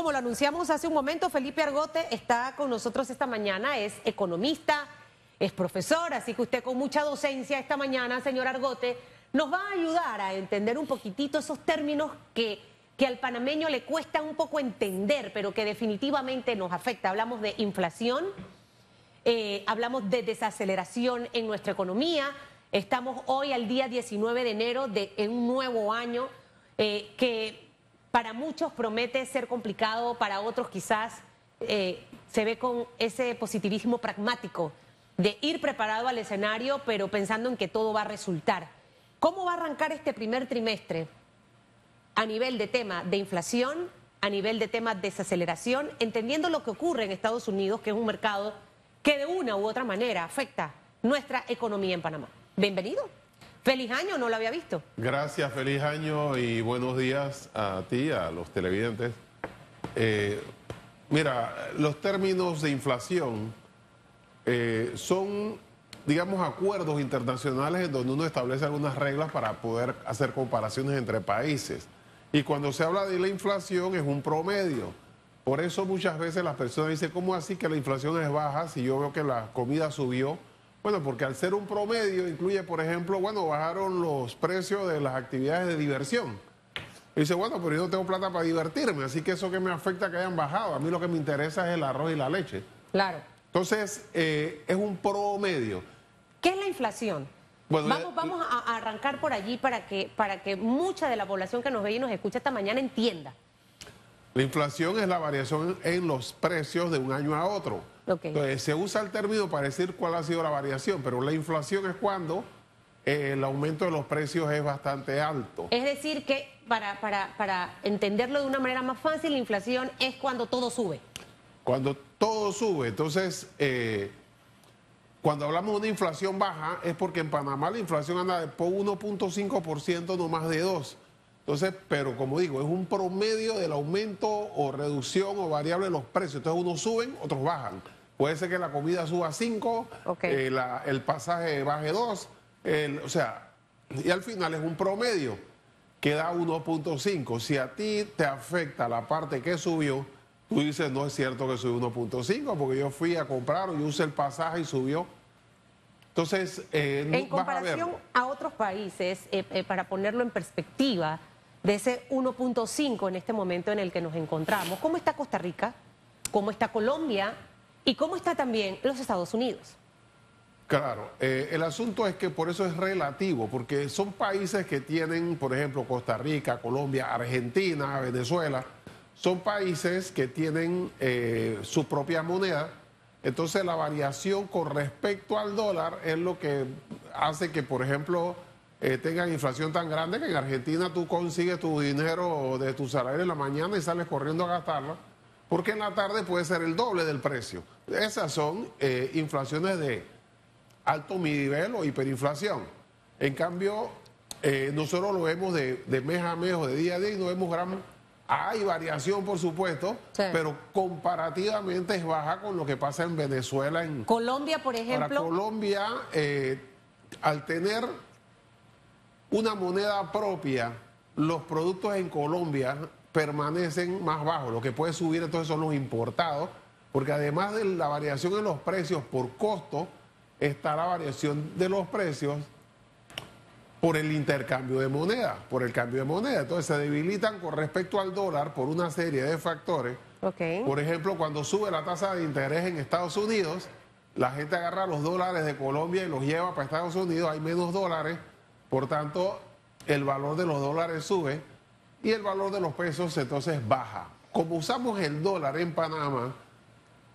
como lo anunciamos hace un momento, Felipe Argote está con nosotros esta mañana, es economista, es profesor, así que usted con mucha docencia esta mañana, señor Argote, nos va a ayudar a entender un poquitito esos términos que, que al panameño le cuesta un poco entender, pero que definitivamente nos afecta. Hablamos de inflación, eh, hablamos de desaceleración en nuestra economía, estamos hoy al día 19 de enero de en un nuevo año eh, que para muchos promete ser complicado, para otros quizás eh, se ve con ese positivismo pragmático de ir preparado al escenario, pero pensando en que todo va a resultar. ¿Cómo va a arrancar este primer trimestre a nivel de tema de inflación, a nivel de tema de desaceleración, entendiendo lo que ocurre en Estados Unidos, que es un mercado que de una u otra manera afecta nuestra economía en Panamá? Bienvenido. Feliz año, no lo había visto. Gracias, feliz año y buenos días a ti, a los televidentes. Eh, mira, los términos de inflación eh, son, digamos, acuerdos internacionales en donde uno establece algunas reglas para poder hacer comparaciones entre países. Y cuando se habla de la inflación es un promedio. Por eso muchas veces las personas dicen, ¿cómo así que la inflación es baja si yo veo que la comida subió? Bueno, porque al ser un promedio incluye, por ejemplo, bueno, bajaron los precios de las actividades de diversión. dice, bueno, pero yo no tengo plata para divertirme, así que eso que me afecta que hayan bajado. A mí lo que me interesa es el arroz y la leche. Claro. Entonces, eh, es un promedio. ¿Qué es la inflación? vamos, vamos a arrancar por allí para que, para que mucha de la población que nos ve y nos escucha esta mañana entienda. La inflación es la variación en los precios de un año a otro. Entonces, se usa el término para decir cuál ha sido la variación, pero la inflación es cuando eh, el aumento de los precios es bastante alto. Es decir, que para, para, para entenderlo de una manera más fácil, la inflación es cuando todo sube. Cuando todo sube, entonces, eh, cuando hablamos de una inflación baja, es porque en Panamá la inflación anda por 1.5%, no más de 2%. Entonces, pero como digo, es un promedio del aumento o reducción o variable de los precios. Entonces, unos suben, otros bajan. Puede ser que la comida suba 5, eh, el pasaje baje 2, o sea, y al final es un promedio que da 1.5. Si a ti te afecta la parte que subió, tú dices, no es cierto que subió 1.5, porque yo fui a comprar yo usé el pasaje y subió. Entonces, eh, en comparación a, otros países, eh, para ponerlo en perspectiva, de ese 1.5 en este momento en el que nos encontramos. ¿Cómo está Costa Rica? ¿Cómo está Colombia? ¿Y cómo está también los Estados Unidos? Claro, eh, el asunto es que por eso es relativo, porque son países que tienen, por ejemplo, Costa Rica, Colombia, Argentina, Venezuela, son países que tienen eh, su propia moneda, entonces la variación con respecto al dólar es lo que hace que, por ejemplo, eh, tengan inflación tan grande que en Argentina tú consigues tu dinero de tu salario en la mañana y sales corriendo a gastarlo, porque en la tarde puede ser el doble del precio. Esas son eh, inflaciones de alto nivel o hiperinflación. En cambio, eh, nosotros lo vemos de, mes a mes o de día a día y no vemos gran... Hay variación, por supuesto, pero comparativamente es baja con lo que pasa en Venezuela. En Colombia, por ejemplo. Para Colombia, al tener una moneda propia, los productos en Colombia permanecen más bajos. Lo que puede subir entonces son los importados, porque además de la variación en los precios por costo, está la variación de los precios por el intercambio de moneda, por el cambio de moneda. Entonces se debilitan con respecto al dólar por una serie de factores. Por ejemplo, cuando sube la tasa de interés en Estados Unidos, la gente agarra los dólares de Colombia y los lleva para Estados Unidos, hay menos dólares por tanto, el valor de los dólares sube y el valor de los pesos entonces baja. Como usamos el dólar en Panamá,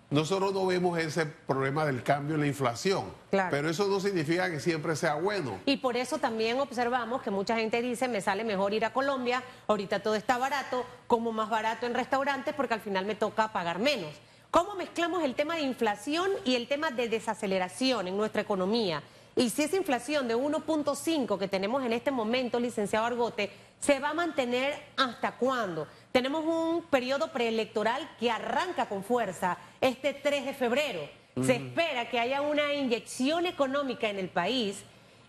nosotros no vemos ese problema del cambio en la inflación, pero eso no significa que siempre sea bueno. Y por eso también observamos que mucha gente dice, me sale mejor ir a Colombia, ahorita todo está barato, como más barato en restaurantes porque al final me toca pagar menos. ¿Cómo mezclamos el tema de inflación y el tema de desaceleración en nuestra economía? Y si esa inflación de 1.5 que tenemos en este momento, licenciado Argote, se va a mantener hasta cuándo? Tenemos un periodo preelectoral que arranca con fuerza este 3 de febrero. Se espera que haya una inyección económica en el país,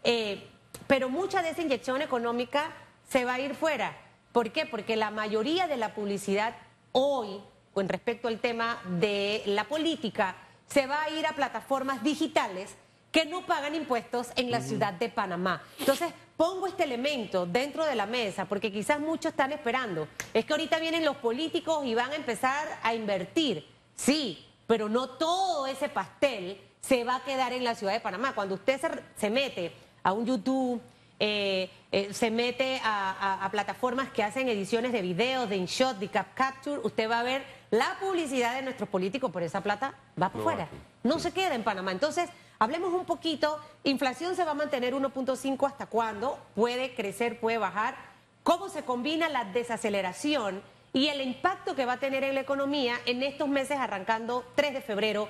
eh, pero mucha de esa inyección económica se va a ir fuera. ¿Por qué? Porque la mayoría de la publicidad hoy, con respecto al tema de la política, se va a ir a plataformas digitales que no pagan impuestos en la ciudad de Panamá. Entonces, pongo este elemento dentro de la mesa porque quizás muchos están esperando. Es que ahorita vienen los políticos y van a empezar a invertir. Sí, pero no todo ese pastel se va a quedar en la ciudad de Panamá. Cuando usted se, mete a un YouTube, eh, eh, se mete a, plataformas que hacen ediciones de videos, de InShot, de Cap Capture, usted va a ver la publicidad de nuestros políticos por esa plata, va para afuera. No se queda en Panamá. Entonces, hablemos un poquito, inflación se va a mantener 1.5 hasta cuándo, puede crecer, puede bajar, cómo se combina la desaceleración y el impacto que va a tener en la economía en estos meses arrancando 3 de febrero,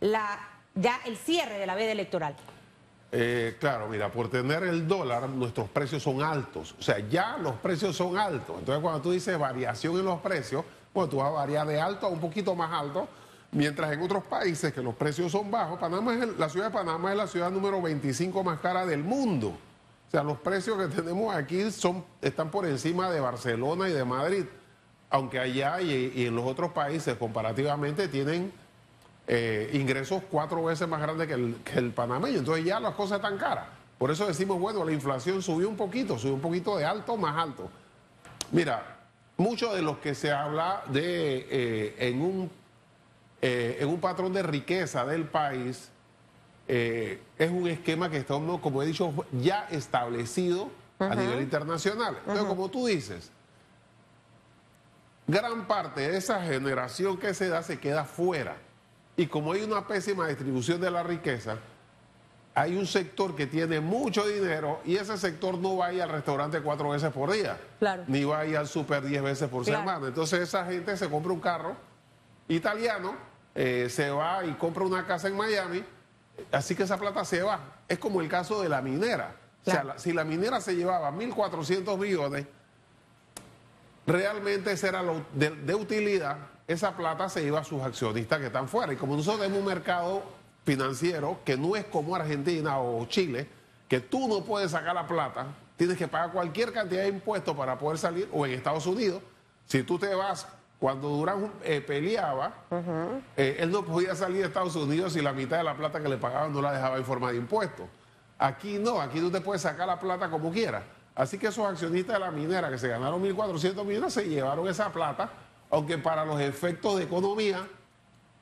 la, ya el cierre de la veda electoral. Eh, claro, mira, por tener el dólar, nuestros precios son altos. O sea, ya los precios son altos. Entonces, cuando tú dices variación en los precios, pues tú vas a variar de alto a un poquito más alto. Mientras en otros países que los precios son bajos, Panamá es la ciudad de Panamá es la ciudad número 25 más cara del mundo. O sea, los precios que tenemos aquí son, están por encima de Barcelona y de Madrid. Aunque allá y en los otros países comparativamente tienen eh, ingresos cuatro veces más grandes que el, el panameño. Entonces ya las cosas están caras. Por eso decimos, bueno, la inflación subió un poquito, subió un poquito de alto más alto. Mira, mucho de los que se habla de eh, en, un, eh, en un patrón de riqueza del país, es un esquema que está, como he dicho, ya establecido a nivel internacional. Entonces, como tú dices, gran parte de esa generación que se da se queda fuera. Y como hay una pésima distribución de la riqueza, hay un sector que tiene mucho dinero y ese sector no va a ir al restaurante cuatro veces por día, ni va a ir al super diez veces por semana. Entonces esa gente se compra un carro italiano, eh, se va y compra una casa en Miami, así que esa plata se va. Es como el caso de la minera. O sea, si la minera se llevaba 1.400 millones, realmente ese era lo de utilidad esa plata se iba a sus accionistas que están fuera. Y como nosotros tenemos un mercado financiero que no es como Argentina o Chile, que tú no puedes sacar la plata, tienes que pagar cualquier cantidad de impuestos para poder salir, o en Estados Unidos, si tú te vas, cuando Durán eh, peleaba, eh, él no podía salir de Estados Unidos si la mitad de la plata que le pagaban no la dejaba en forma de impuestos. Aquí no, aquí tú te puedes sacar la plata como quieras. Así que esos accionistas de la minera que se ganaron 1.400 millones se llevaron esa plata aunque para los efectos de economía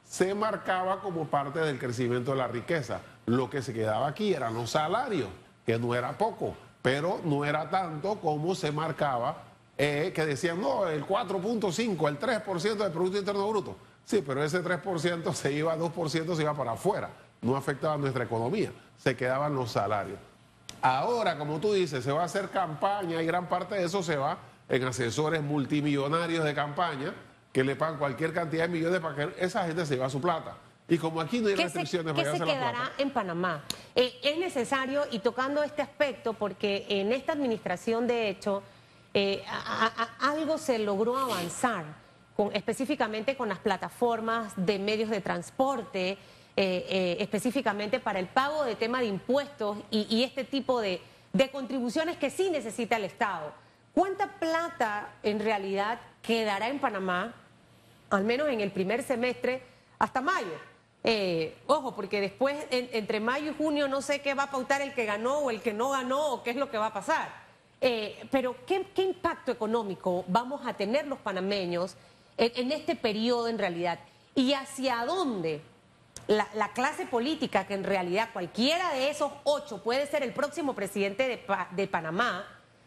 se marcaba como parte del crecimiento de la riqueza. Lo que se quedaba aquí eran los salarios, que no era poco, pero no era tanto como se marcaba, eh, que decían, no, el 4.5, el 3% del Producto Interno Bruto. Sí, pero ese 3% se iba, 2% se iba para afuera, no afectaba nuestra economía, se quedaban los salarios. Ahora, como tú dices, se va a hacer campaña y gran parte de eso se va en asesores multimillonarios de campaña que le pagan cualquier cantidad de millones para que esa gente se lleve su plata. Y como aquí no hay restricciones, ¿qué se quedará en Panamá? Eh, es necesario, y tocando este aspecto, porque en esta administración, de hecho, eh, algo se logró avanzar, con, específicamente con las plataformas de medios de transporte, eh, específicamente para el pago de tema de impuestos y, este tipo de contribuciones que sí necesita el Estado. ¿Cuánta plata en realidad quedará en Panamá, al menos en el primer semestre, hasta mayo? Eh, ojo, porque después, entre mayo y junio, no sé qué va a pautar el que ganó o el que no ganó o qué es lo que va a pasar. Eh, pero, ¿qué, impacto económico vamos a tener los panameños en, este periodo en realidad? ¿Y hacia dónde la, clase política, que en realidad cualquiera de esos ocho puede ser el próximo presidente de, de Panamá,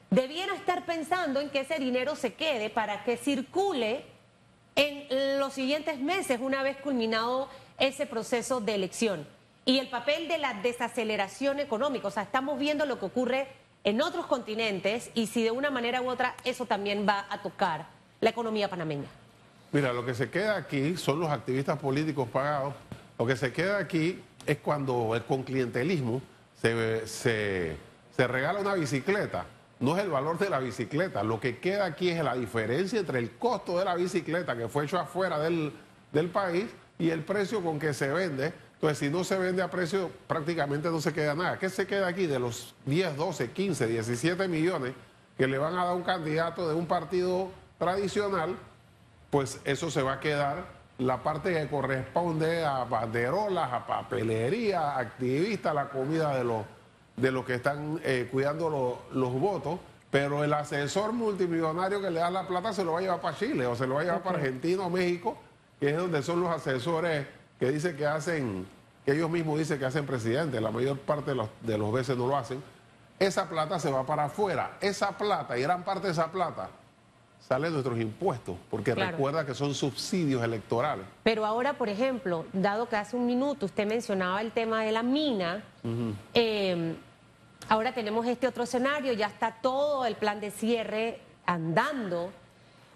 debiera estar pensando en que ese dinero se quede para que circule en los siguientes meses, una vez culminado ese proceso de elección. Y el papel de la desaceleración económica, o sea, estamos viendo lo que ocurre en otros continentes y si de una manera u otra eso también va a tocar la economía panameña. Mira, lo que se queda aquí son los activistas políticos pagados. Lo que se queda aquí es cuando con clientelismo se, se, se regala una bicicleta no es el valor de la bicicleta. Lo que queda aquí es la diferencia entre el costo de la bicicleta que fue hecho afuera del, país y el precio con que se vende. Entonces, si no se vende a precio, prácticamente no se queda nada. ¿Qué se queda aquí de los 10, 12, 15, 17 millones que le van a dar un candidato de un partido tradicional? pues eso se va a quedar la parte que corresponde a banderolas, a papelería, activistas, la comida de los, de los que están eh, cuidando los votos, pero el asesor multimillonario que le da la plata se lo va a llevar para Chile o se lo va a llevar para Argentina o México, que es donde son los asesores que dicen que hacen, que ellos mismos dicen que hacen presidente, la mayor parte de los, de los veces no lo hacen. Esa plata se va para afuera. Esa plata, y gran parte de esa plata, sale de nuestros impuestos, porque recuerda que son subsidios electorales. Pero ahora, por ejemplo, dado que hace un minuto usted mencionaba el tema de la mina, em, ahora tenemos este otro escenario, ya está todo el plan de cierre andando,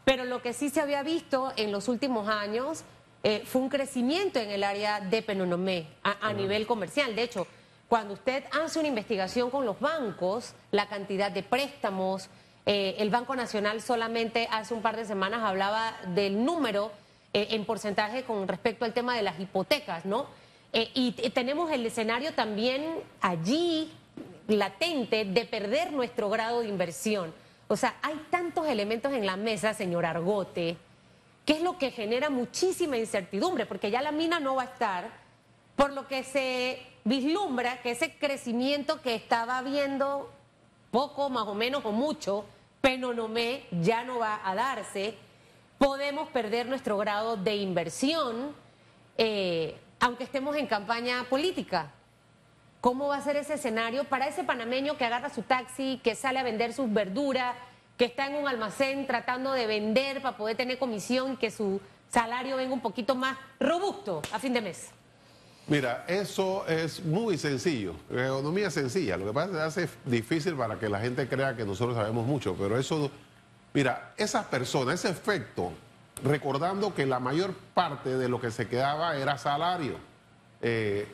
pero lo que sí se había visto en los últimos años eh, fue un crecimiento en el área de Penonomé a, nivel comercial. De hecho, cuando usted hace una investigación con los bancos, la cantidad de préstamos, eh, el Banco Nacional solamente hace un par de semanas hablaba del número eh, en porcentaje con respecto al tema de las hipotecas, ¿no? Eh, y tenemos el escenario también allí latente de perder nuestro grado de inversión. O sea, hay tantos elementos en la mesa, señor Argote, que es lo que genera muchísima incertidumbre, porque ya la mina no va a estar, por lo que se vislumbra que ese crecimiento que estaba viendo poco, más o menos o mucho, Penonomé ya no va a darse, podemos perder nuestro grado de inversión, eh, aunque estemos en campaña política. ¿Cómo va a ser ese escenario para ese panameño que agarra su taxi, que sale a vender sus verduras, que está en un almacén tratando de vender para poder tener comisión y que su salario venga un poquito más robusto a fin de mes? Mira, eso es muy sencillo. La economía es sencilla. Lo que pasa es que hace difícil para que la gente crea que nosotros sabemos mucho, pero eso, mira, esas personas, ese efecto, recordando que la mayor parte de lo que se quedaba era salario. Eh,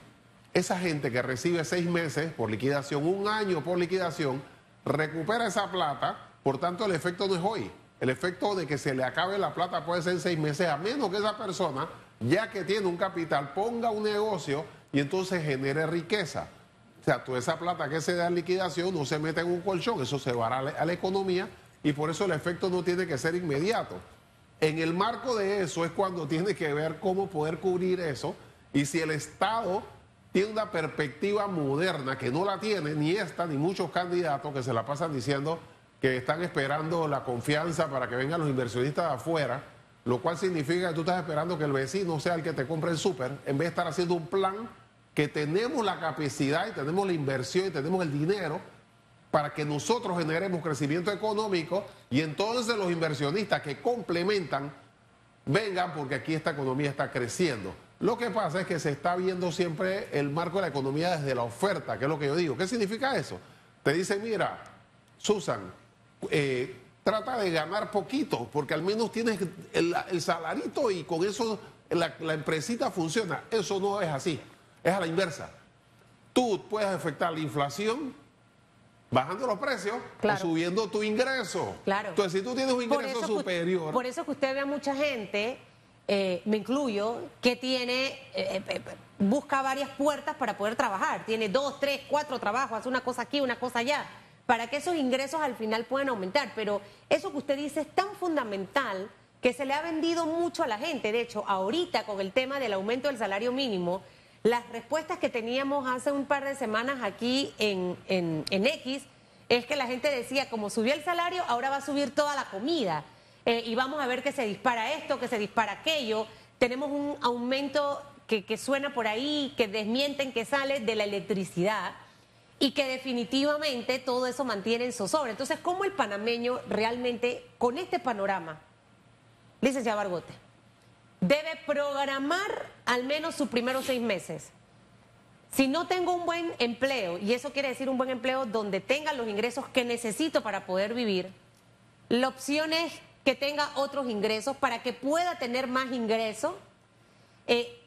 esa gente que recibe seis meses por liquidación, un año por liquidación, recupera esa plata, por tanto el efecto no es hoy. El efecto de que se le acabe la plata puede ser en seis meses, a menos que esa persona ya que tiene un capital, ponga un negocio y entonces genere riqueza. O sea, toda esa plata que se da en liquidación no se mete en un colchón, eso se va a la, a la economía y por eso el efecto no tiene que ser inmediato. En el marco de eso es cuando tiene que ver cómo poder cubrir eso y si el Estado tiene una perspectiva moderna que no la tiene ni esta ni muchos candidatos que se la pasan diciendo que están esperando la confianza para que vengan los inversionistas de afuera lo cual significa que tú estás esperando que el vecino sea el que te compre el súper, en vez de estar haciendo un plan que tenemos la capacidad y tenemos la inversión y tenemos el dinero para que nosotros generemos crecimiento económico y entonces los inversionistas que complementan vengan porque aquí esta economía está creciendo. Lo que pasa es que se está viendo siempre el marco de la economía desde la oferta, que es lo que yo digo. ¿Qué significa eso? Te dicen, mira, Susan, eh, trata de ganar poquito, porque al menos tienes el, salarito y con eso la, empresita funciona. Eso no es así, es a la inversa. Tú puedes afectar la inflación bajando los precios o subiendo tu ingreso. Claro. Entonces, si tú tienes un ingreso superior. por eso que usted ve a mucha gente, eh, me incluyo, que tiene, eh, busca varias puertas para poder trabajar. Tiene dos, tres, cuatro trabajos, hace una cosa aquí, una cosa allá para que esos ingresos al final puedan aumentar. Pero eso que usted dice es tan fundamental que se le ha vendido mucho a la gente. De hecho, ahorita con el tema del aumento del salario mínimo, las respuestas que teníamos hace un par de semanas aquí en, en, X es que la gente decía, como subió el salario, ahora va a subir toda la comida. Eh, y vamos a ver que se dispara esto, que se dispara aquello. Tenemos un aumento que, que suena por ahí, que desmienten que sale de la electricidad y que definitivamente todo eso mantiene en zozobra. Entonces, ¿cómo el panameño realmente, con este panorama, licenciado Bargote, debe programar al menos sus primeros seis meses? Si no tengo un buen empleo, y eso quiere decir un buen empleo donde tenga los ingresos que necesito para poder vivir, la opción es que tenga otros ingresos para que pueda tener más ingresos. Eh,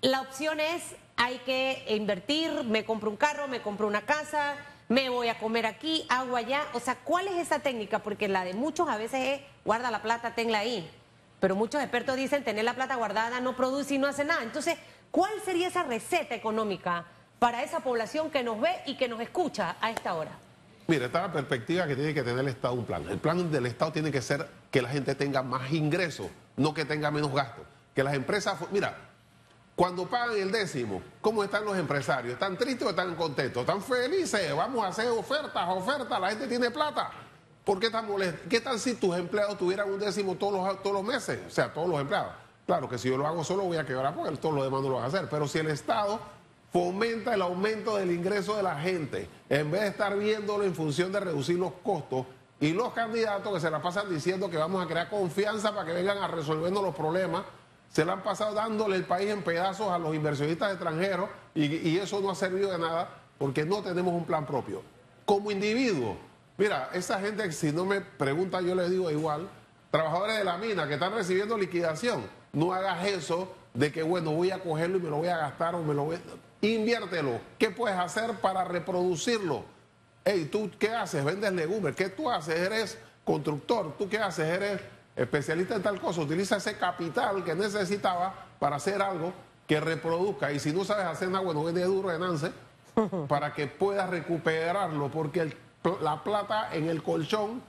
la opción es hay que invertir, me compro un carro, me compro una casa, me voy a comer aquí, hago allá. O sea, ¿cuál es esa técnica? Porque la de muchos a veces es guarda la plata, tenla ahí. Pero muchos expertos dicen tener la plata guardada no produce y no hace nada. Entonces, ¿cuál sería esa receta económica para esa población que nos ve y que nos escucha a esta hora? Mira, está la perspectiva que tiene que tener el Estado un plan. El plan del Estado tiene que ser que la gente tenga más ingresos, no que tenga menos gasto. Que las empresas, mira, cuando pagan el décimo, ¿cómo están los empresarios? ¿Están tristes o están contentos? ¿Están felices? Vamos a hacer ofertas, ofertas, la gente tiene plata. ¿Por qué tan molesto? ¿Qué tal si tus empleados tuvieran un décimo todos los, todos los meses? O sea, todos los empleados. Claro que si yo lo hago solo voy a quebrar porque todos los demás no lo van a hacer. Pero si el Estado fomenta el aumento del ingreso de la gente, en vez de estar viéndolo en función de reducir los costos, y los candidatos que se la pasan diciendo que vamos a crear confianza para que vengan a resolvernos los problemas, se la han pasado dándole el país en pedazos a los inversionistas extranjeros y, eso no ha servido de nada porque no tenemos un plan propio. Como individuo, mira, esa gente, si no me pregunta, yo les digo igual, trabajadores de la mina que están recibiendo liquidación, no hagas eso de que, bueno, voy a cogerlo y me lo voy a gastar o me lo voy a... Inviértelo. ¿Qué puedes hacer para reproducirlo? Hey, ¿tú qué haces? ¿Vendes legumbres? ¿Qué tú haces? ¿Eres constructor? ¿Tú qué haces? ¿Eres especialista en tal cosa? Utiliza ese capital que necesitaba para hacer algo que reproduzca. Y si no sabes hacer nada, bueno, vende duro en ANSE para que puedas recuperarlo, porque la plata en el colchón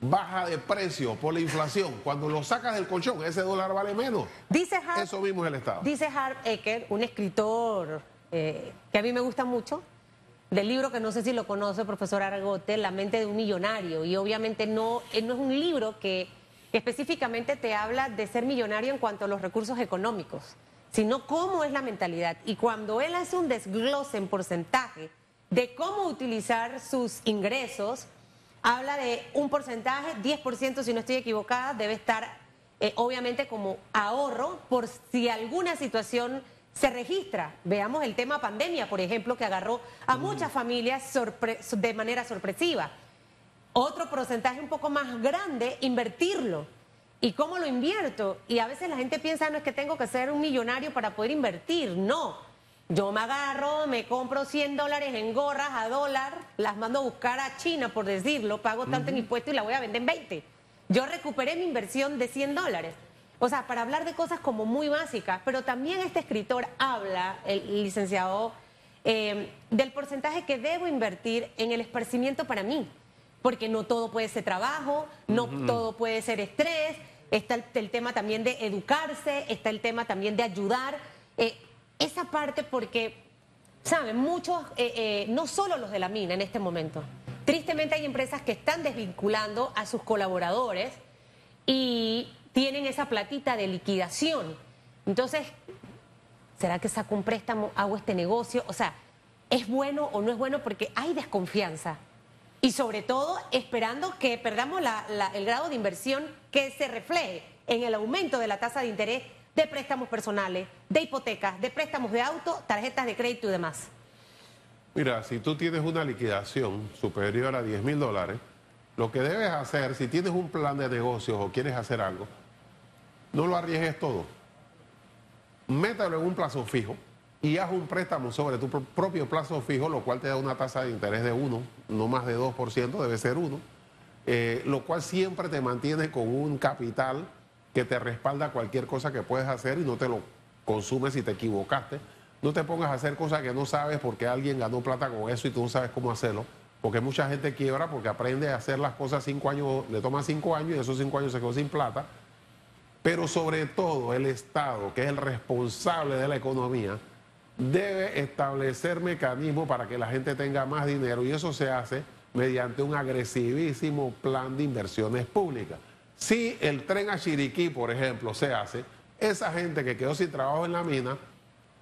baja de precio por la inflación. Cuando lo sacas del colchón, ese dólar vale menos. Dice Eso mismo es el Estado. Dice Harv Ecker, un escritor eh, que a mí me gusta mucho, del libro que no sé si lo conoce, profesor Argote, La mente de un millonario. Y obviamente no, eh, no es un libro que, específicamente te habla de ser millonario en cuanto a los recursos económicos, sino cómo es la mentalidad. Y cuando él hace un desglose en porcentaje de cómo utilizar sus ingresos, habla de un porcentaje, 10% si no estoy equivocada, debe estar eh, obviamente como ahorro por si alguna situación se registra. Veamos el tema pandemia, por ejemplo, que agarró a muchas familias de manera sorpresiva. Otro porcentaje un poco más grande, invertirlo. ¿Y cómo lo invierto? Y a veces la gente piensa, no es que tengo que ser un millonario para poder invertir. No. Yo me agarro, me compro 100 dólares en gorras a dólar, las mando a buscar a China, por decirlo, pago tanto en impuestos y la voy a vender en 20. Yo recuperé mi inversión de 100 dólares. O sea, para hablar de cosas como muy básicas, pero también este escritor habla, el licenciado, eh, del porcentaje que debo invertir en el esparcimiento para mí, porque no todo puede ser trabajo, no todo puede ser estrés, está el, tema también de educarse, está el tema también de ayudar. Eh, esa parte porque, ¿saben? Muchos, eh, no solo los de la mina en este momento, tristemente hay empresas que están desvinculando a sus colaboradores y tienen esa platita de liquidación. Entonces, ¿será que saco un préstamo, hago este negocio? O sea, ¿es bueno o no es bueno? Porque hay desconfianza. Y sobre todo, esperando que perdamos el grado de inversión que se refleje en el aumento de la tasa de interés de préstamos personales, de hipotecas, de préstamos de auto, tarjetas de crédito y demás. Mira, si tú tienes una liquidación superior a 10 mil dólares, lo que debes hacer, si tienes un plan de negocios o quieres hacer algo, no lo arriesgues todo. Mételo en un plazo fijo y haz un préstamo sobre tu propio plazo fijo, lo cual te da una tasa de interés de 1, no más de 2%, debe ser 1, eh, lo cual siempre te mantiene con un capital que te respalda cualquier cosa que puedes hacer y no te lo consumes si te equivocaste. No te pongas a hacer cosas que no sabes porque alguien ganó plata con eso y tú no sabes cómo hacerlo. Porque mucha gente quiebra porque aprende a hacer las cosas cinco años, le toma cinco años y esos cinco años se quedó sin plata pero sobre todo el Estado, que es el responsable de la economía, debe establecer mecanismos para que la gente tenga más dinero y eso se hace mediante un agresivísimo plan de inversiones públicas. Si el tren a Chiriquí, por ejemplo, se hace, esa gente que quedó sin trabajo en la mina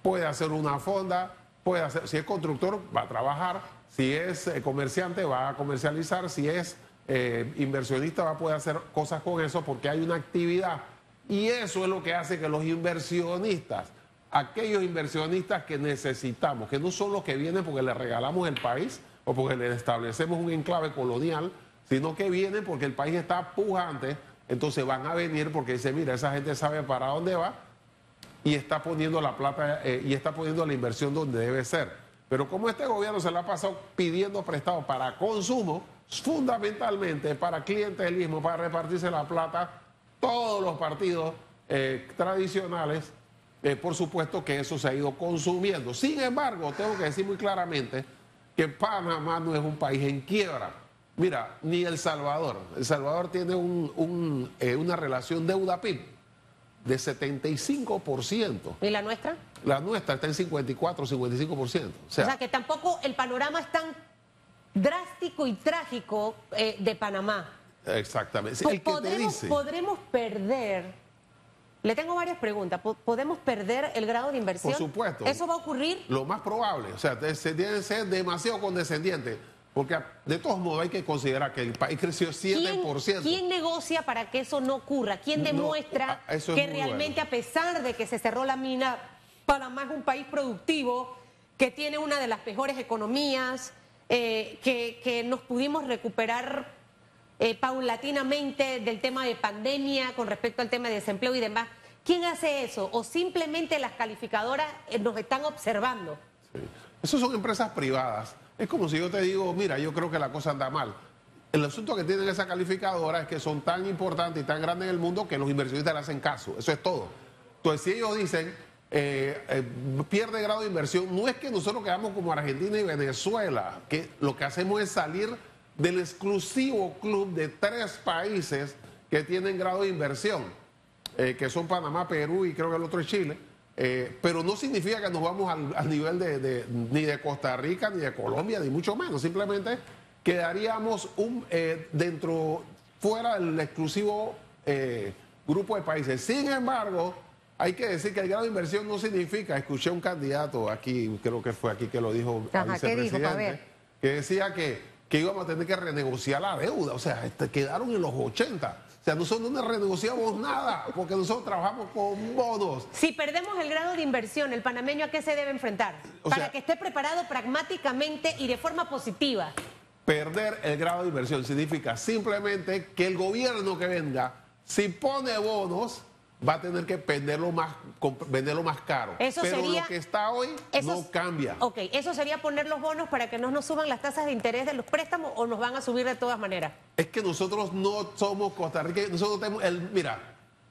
puede hacer una fonda, puede hacer, si es constructor va a trabajar, si es eh, comerciante va a comercializar, si es eh, inversionista va a poder hacer cosas con eso porque hay una actividad y eso es lo que hace que los inversionistas, aquellos inversionistas que necesitamos, que no son los que vienen porque les regalamos el país o porque les establecemos un enclave colonial, sino que vienen porque el país está pujante, entonces van a venir porque dice, mira, esa gente sabe para dónde va y está poniendo la plata eh, y está poniendo la inversión donde debe ser. Pero como este gobierno se la ha pasado pidiendo prestado para consumo, fundamentalmente para clientelismo, para repartirse la plata, todos los partidos eh, tradicionales, eh, por supuesto que eso se ha ido consumiendo. Sin embargo, tengo que decir muy claramente que Panamá no es un país en quiebra. Mira, ni El Salvador. El Salvador tiene un, eh, una relación deuda-PIB de 75%. ¿Y la nuestra? La nuestra está en 54, 55%. O sea, O sea, que tampoco el panorama es tan drástico y trágico eh, de Panamá. exactamente. Po- El que te ¿Podremos, dice, podremos perder, le tengo varias preguntas, Po- ¿podemos perder el grado de inversión? Por supuesto. ¿Eso va a ocurrir? lo más probable, o sea, se tiene que ser demasiado condescendiente, porque de todos modos hay que considerar que el país creció 7%. ¿Quién, quién negocia para que eso no ocurra? ¿Quién demuestra a- eso es que realmente bueno. a pesar de que se cerró la mina, Panamá es un país productivo, que tiene una de las mejores economías, eh, que, que nos pudimos recuperar eh, paulatinamente del tema de pandemia con respecto al tema de desempleo y demás? ¿Quién hace eso? ¿O simplemente las calificadoras eh, nos están observando? Esas son empresas privadas. Es como si yo te digo, mira, yo creo que la cosa anda mal. El asunto que tienen esa calificadora es que son tan importantes y tan grandes en el mundo que los inversionistas le hacen caso. Eso es todo. Entonces, si ellos dicen, eh, eh, pierde grado de inversión, no es que nosotros quedamos como Argentina y Venezuela, que lo que hacemos es salir del exclusivo club de tres países que tienen grado de inversión, eh, que son Panamá, Perú y creo que el otro es Chile. Eh, pero no significa que nos vamos al, al nivel de, de- ni de Costa Rica, ni de Colombia, ni mucho menos. Simplemente quedaríamos un, eh, dentro, fuera del exclusivo grupo de países. Sin embargo, hay que decir que el grado de inversión no significa, escuché un candidato aquí, creo que fue aquí que lo dijo, Ajá, ver. vicepresidente, que decía que, que íbamos a tener que renegociar la deuda. O sea, este, quedaron en los 80. O sea, nosotros no renegociamos nada, porque nosotros trabajamos con bonos. Si perdemos el grado de inversión, ¿el panameño a qué se debe enfrentar? O Para sea- que esté preparado pragmáticamente y de forma positiva. Perder el grado de inversión significa simplemente que el gobierno que venga, si pone bonos, va a tener que venderlo más, venderlo más caro. Eso Pero sería- lo que está hoy Eso no cambia. Ok, eso sería poner los bonos para que no nos suban las tasas de interés de los préstamos o nos van a subir de todas maneras. Es que nosotros no somos Costa Rica, nosotros tenemos el, mira,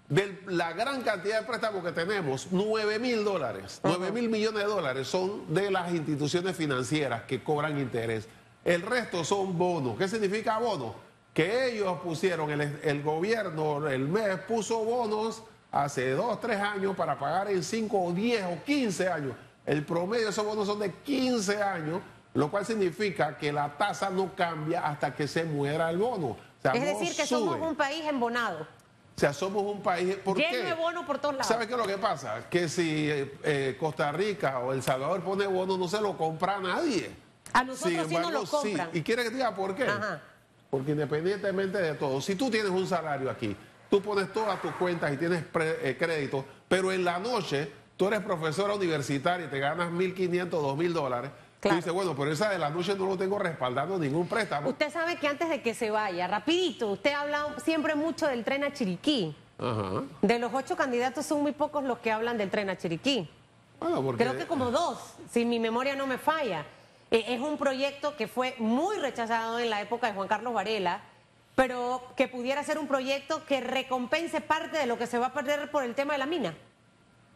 de la gran cantidad de préstamos que tenemos, 9 mil dólares, 9 mil millones de dólares son de las instituciones financieras que cobran interés. El resto son bonos. ¿Qué significa bono? Que ellos pusieron, el, el gobierno, el MES puso bonos hace dos, tres años para pagar en 5 o 10 o 15 años. El promedio de esos bonos son de 15 años, lo cual significa que la tasa no cambia hasta que se muera el bono. O sea, es no decir, que sube. somos un país embonado. O sea, somos un país. ¿Por Lleno qué? de por todos lados. ¿Sabe qué es lo que pasa? Que si eh, Costa Rica o El Salvador pone bono, no se lo compra nadie. A nosotros sí nos lo sí. ¿Y quiere que te diga por qué? Ajá. Porque independientemente de todo, si tú tienes un salario aquí, tú pones todas tus cuentas y tienes pre- eh, crédito, pero en la noche tú eres profesora universitaria y te ganas 1.500, 2.000 dólares. Claro. Tú dices, bueno, pero esa de la noche no lo tengo respaldando ningún préstamo. Usted sabe que antes de que se vaya, rapidito, usted ha hablado siempre mucho del tren a Chiriquí. Ajá. De los ocho candidatos son muy pocos los que hablan del tren a Chiriquí. Bueno, porque Creo que como dos, si mi memoria no me falla. Eh, es un proyecto que fue muy rechazado en la época de Juan Carlos Varela, pero que pudiera ser un proyecto que recompense parte de lo que se va a perder por el tema de la mina.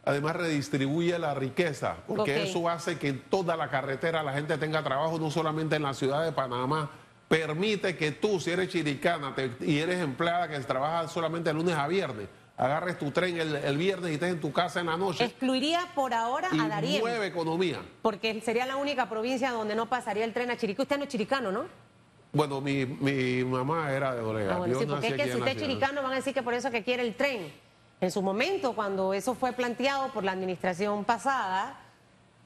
Además redistribuye la riqueza, porque eso hace que en toda la carretera la gente tenga trabajo, no solamente en la ciudad de Panamá. Permite que tú, si eres chiricana te- y eres empleada que trabaja solamente lunes a viernes, agarres tu tren el, el viernes y estés en tu casa en la noche Excluiría por ahora y a Darien, mueve economía. porque sería la única provincia donde no pasaría el tren a Chiriquí. Usted no es chiricano, ¿no? Bueno, mi, mi mamá era de Dolega. Ah, bueno, sí, porque es que si usted es chiricano van a decir que por eso que quiere el tren. En su momento, cuando eso fue planteado por la administración pasada,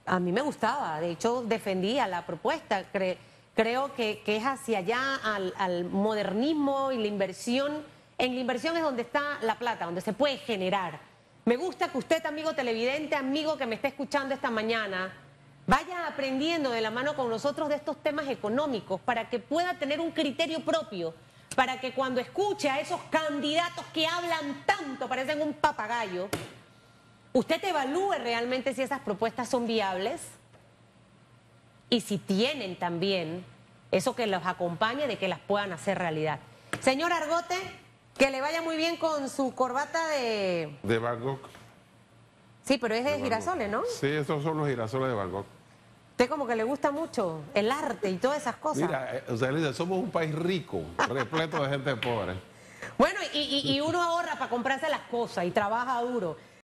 a mí me gustaba. De hecho, defendía la propuesta. Cre- creo que, que es hacia allá al, al modernismo y la inversión. En la inversión es donde está la plata, donde se puede generar. Me gusta que usted, amigo televidente, amigo que me está escuchando esta mañana, vaya aprendiendo de la mano con nosotros de estos temas económicos para que pueda tener un criterio propio, para que cuando escuche a esos candidatos que hablan tanto, parecen un papagayo, usted evalúe realmente si esas propuestas son viables y si tienen también eso que los acompañe de que las puedan hacer realidad. Señor Argote, que le vaya muy bien con su corbata de... De Bangkok. Sí, pero es de girasoles, ¿no? Sí, esos son los girasoles de Bangkok. Usted como que le gusta mucho el arte y todas esas cosas. Mira, eh, o sea, Elisa, somos un país rico, repleto de gente pobre. Bueno, y, y- y uno ahorra para comprarse las cosas y trabaja duro.